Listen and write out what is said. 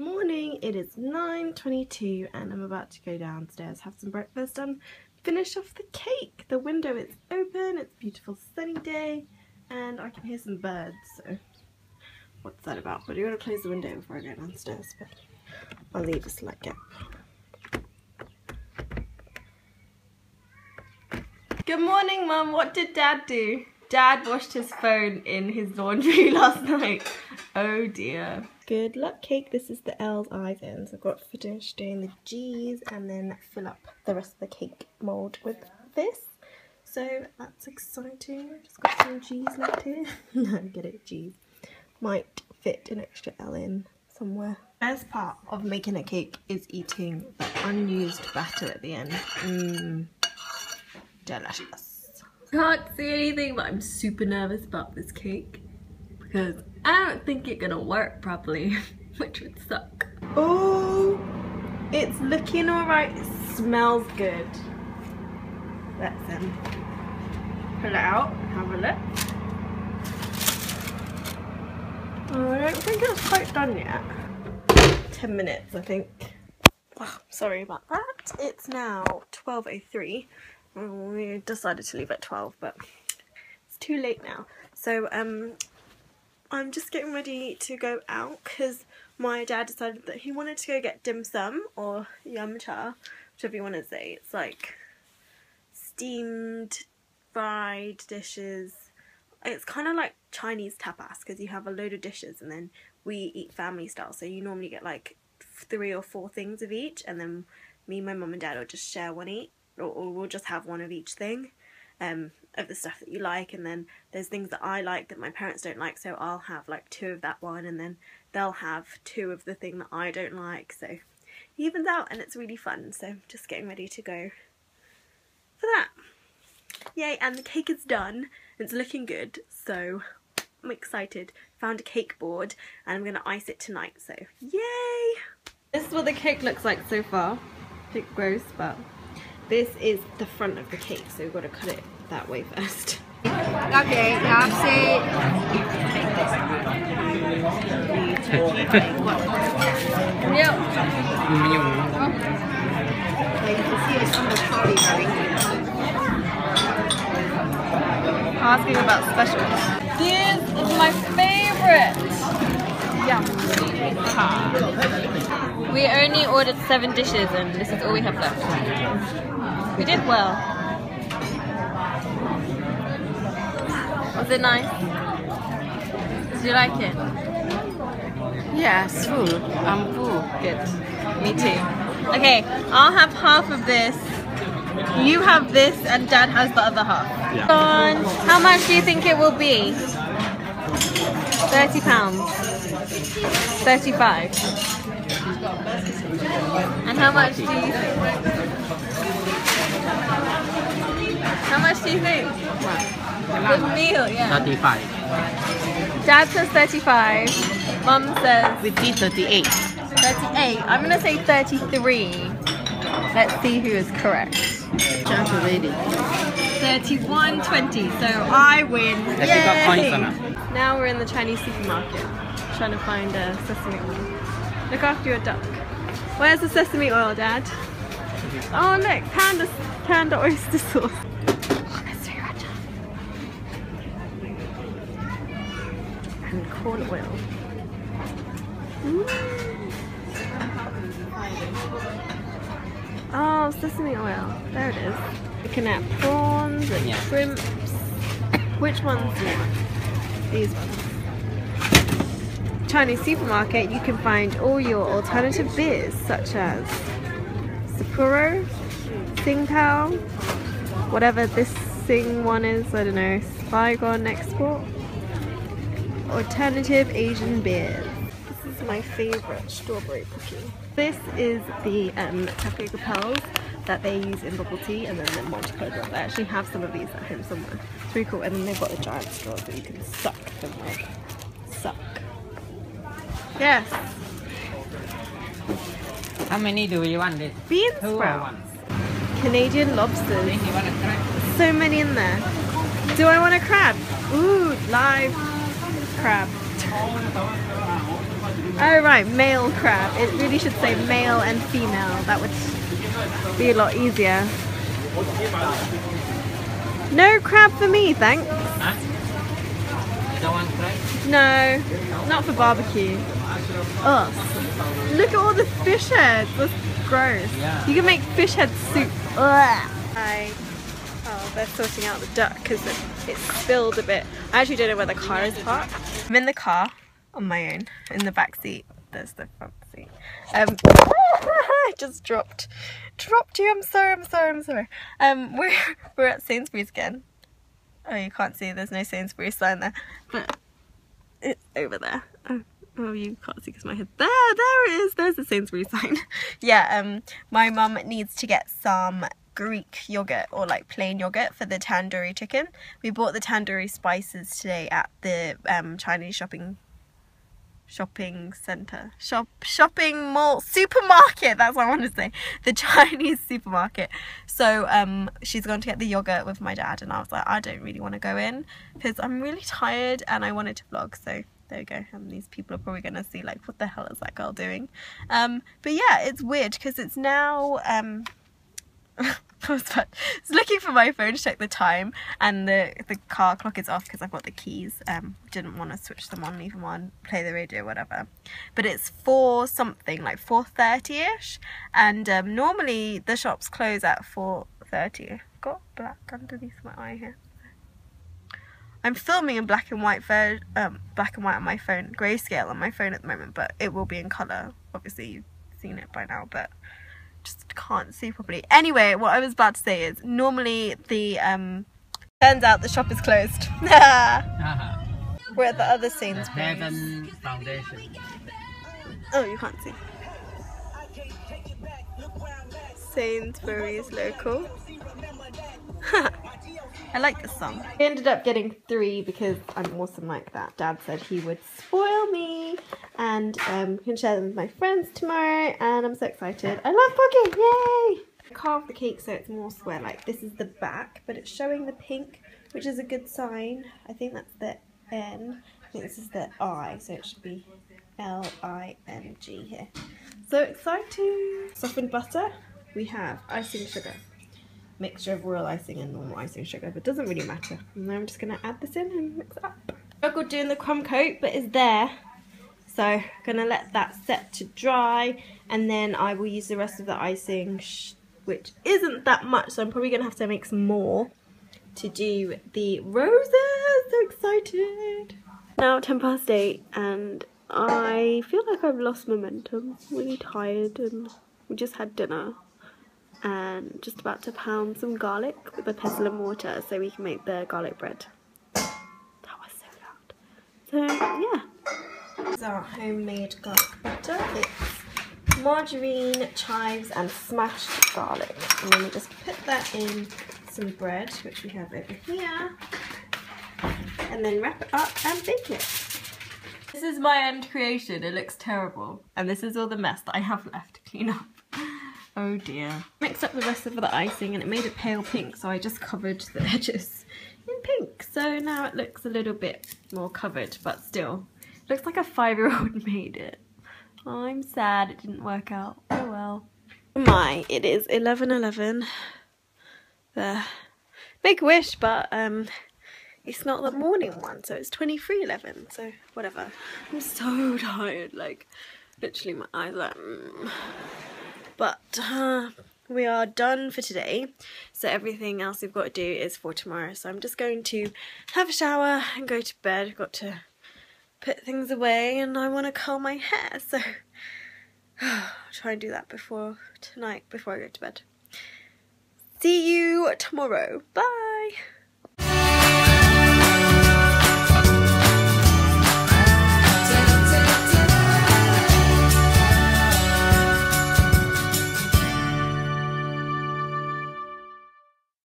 Morning, it is 9.22 and I'm about to go downstairs, have some breakfast and finish off the cake. The window is open, it's a beautiful sunny day and I can hear some birds, so what's that about? But I gotta close the window before I go downstairs, but I'll leave a slight gap. Good morning, Mum. What did Dad do? Dad washed his phone in his laundry last night. Oh dear. Good luck cake. This is the L's, I's, N's. I've got finish doing the G's and then fill up the rest of the cake mould with this. So that's exciting. Just got some G's left here. no, get it, G's. Might fit an extra L in somewhere. Best part of making a cake is eating the unused batter at the end. Mmm, delicious. Can't see anything, but I'm super nervous about this cake because I don't think it's gonna work properly, which would suck. Oh, it's looking alright. It smells good. Let's um, pull it out and have a look. Oh, I don't think it's quite done yet. 10 minutes, I think. Oh, sorry about that. It's now 12.03 we decided to leave at 12 but it's too late now so um I'm just getting ready to go out because my dad decided that he wanted to go get dim sum or yum cha whichever you want to say. It's like steamed fried dishes. It's kind of like Chinese tapas because you have a load of dishes and then we eat family style. So you normally get like three or four things of each and then me my mum and dad will just share one each or, or we'll just have one of each thing um, of the stuff that you like and then there's things that I like that my parents don't like so I'll have like two of that one and then they'll have two of the thing that I don't like so it evens out and it's really fun so just getting ready to go for that. Yay and the cake is done. It's looking good so I'm excited. Found a cake board and I'm gonna ice it tonight so yay! This is what the cake looks like so far. Bit gross but this is the front of the cake, so we've got to cut it that way first. Okay, that's it. yep. you can see it's on the trolley Asking about specials. This is my favorite. Yeah. We only ordered seven dishes and this is all we have left. We did well. Was it nice? Did you like it? Yes, full. I'm full. Good. Me too. Okay, I'll have half of this. You have this and Dad has the other half. Yeah. John, how much do you think it will be? 30 pounds. 35. And how much do you think? How much do you think? Meal, yeah. 35. Dad says 35. Mum says... We did 38. 38. I'm going to say 33. Let's see who is correct. Chance ready. 31.20. So I win. Yay! Now we're in the Chinese supermarket. Trying to find a sesame oil. Look after your duck. Where's the sesame oil, Dad? Oh look, panda, panda oyster sauce. and corn oil. Oh, sesame oil. There it is. Looking at prawns and yeah. shrimps. Which ones do you want? These ones. Chinese supermarket, you can find all your alternative beers such as Sapporo, Tsingtao, whatever this Sing one is, I don't know, Saigon Export alternative Asian beers. This is my favourite strawberry cookie. This is the um, tapioca pearls that they use in bubble tea and then the multicolored ones. I actually have some of these at home somewhere. It's really cool. And then they've got the giant straws that you can suck them with. Suck. Yes. How many do you want? This? Bean sprouts. Canadian lobsters. So many in there. Do I want a crab? Ooh, live crab. Oh right, male crab. It really should say male and female. That would be a lot easier. No crab for me, thanks. Huh? You don't want to try? No, not for barbecue. Ugh. Look at all the fish heads. That's gross. Yeah. You can make fish head soup. Ugh. I, oh, they're sorting out the duck because it, it spilled a bit. I actually don't know where the car is parked. I'm in the car on my own in the back seat. There's the front seat. Um, I just dropped, dropped you. I'm sorry. I'm sorry. I'm sorry. Um, we're we're at Sainsbury's again. Oh, you can't see. There's no Sainsbury's sign there, but it's over there. Oh, you can't see because my head. There, there it is. There's the Sainsbury's sign. yeah. Um, my mum needs to get some Greek yogurt or like plain yogurt for the tandoori chicken. We bought the tandoori spices today at the um Chinese shopping shopping center shop shopping mall supermarket that's what i want to say the chinese supermarket so um she's gone to get the yogurt with my dad and i was like i don't really want to go in because i'm really tired and i wanted to vlog so there we go and these people are probably gonna see like what the hell is that girl doing um but yeah it's weird because it's now um I was, looking for my phone to check the time, and the the car clock is off because I've got the keys. Um, didn't want to switch them on, leave them on, play the radio, whatever. But it's four something, like four thirty ish, and um, normally the shops close at four thirty. Got black underneath my eye here. I'm filming in black and white ver- um, black and white on my phone, grayscale on my phone at the moment, but it will be in colour. Obviously, you've seen it by now, but just can't see properly. Anyway, what I was about to say is normally the um turns out the shop is closed. Haha. We're at the other Sainsbury's. Heaven Foundation. Oh, you can't see. Sainsbury's local. I like this song. I ended up getting three because I'm awesome like that. Dad said he would spoil me and um, can share them with my friends tomorrow and I'm so excited. I love cooking, yay! I carved the cake so it's more square like this is the back but it's showing the pink which is a good sign. I think that's the N. I think this is the I so it should be L-I-N-G here. So exciting! Softened butter. We have icing sugar mixture of royal icing and normal icing sugar, but doesn't really matter. And now I'm just to add this in and mix it up. Struggled doing the crumb coat, but it's there. So gonna let that set to dry, and then I will use the rest of the icing, which isn't that much, so I'm probably gonna have to make some more to do the roses. So excited! Now 10 past 8, and I feel like I've lost momentum. really tired, and we just had dinner and just about to pound some garlic with a pestle and mortar so we can make the garlic bread. That was so loud. So yeah. This is our homemade garlic butter. It's margarine, chives and smashed garlic. And then we just put that in some bread, which we have over here. And then wrap it up and bake it. This is my end creation. It looks terrible. And this is all the mess that I have left to clean up. Oh dear. Mixed up the rest of the icing and it made it pale pink so I just covered the edges in pink. So now it looks a little bit more covered but still. looks like a five-year-old made it. I'm sad it didn't work out. Oh well. My, it is 11.11. There. A wish but um it's not the morning one so it's 23.11 so whatever. I'm so tired like literally my eyes are like mm. But uh, we are done for today. So everything else we've got to do is for tomorrow. So I'm just going to have a shower and go to bed. I've got to put things away and I want to curl my hair. So I'll try and do that before tonight, before I go to bed. See you tomorrow. Bye.